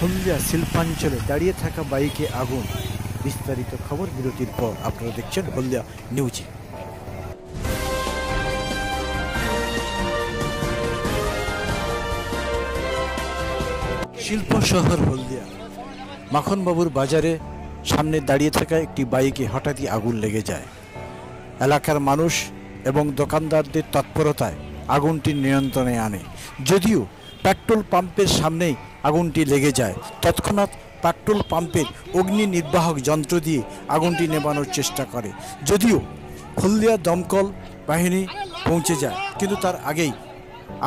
হলদিয়া শিল্পাঞ্চলে দাঁড়িয়ে থাকা বাইকে আগুন। বিস্তারিত খবর বিরতির পর আপনারা দেখছেন হলদিয়া নিউজে। শিল্প শহর হলদিয়া। মাখনবাবুর বাজারে সামনে দাঁড়িয়ে থাকা একটি বাইকে হঠাৎই আগুন লেগে যায়। এলাকার মানুষ এবং দোকানদারদের তৎপরতায় আগুনটি নিয়ন্ত্রণে আনে। যদিও পেট্রোল পাম্পের সামনেই আগুনটি লেগে যায়। তৎক্ষণাৎ পেট্রোল পাম্পের অগ্নি নির্বাহক যন্ত্র দিয়ে আগুনটি নেবানোর চেষ্টা করে। যদিও হলদিয়া দমকল বাহিনী পৌঁছে যায়, কিন্তু তার আগেই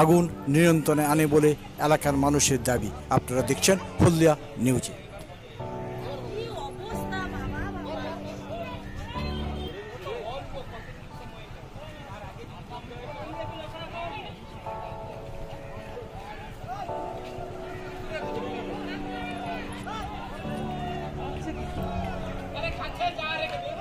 আগুন নিয়ন্ত্রণে আনে বলে এলাকার মানুষের দাবি। আপনারা দেখছেন হলদিয়া নিউজে।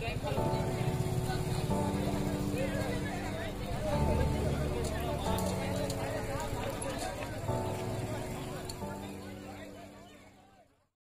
गैंग